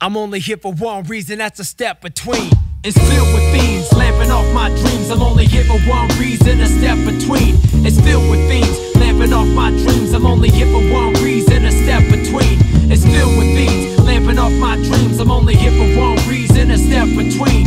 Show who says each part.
Speaker 1: I'm only here for one reason, that's a step between.
Speaker 2: It's filled with fiends, lamping off my dreams. I'm only here for one reason, a step between. It's filled with fiends, lamping off my dreams. I'm only here for one reason, a step between. It's filled with fiends, lamping off my dreams. I'm only here for one reason, a step between.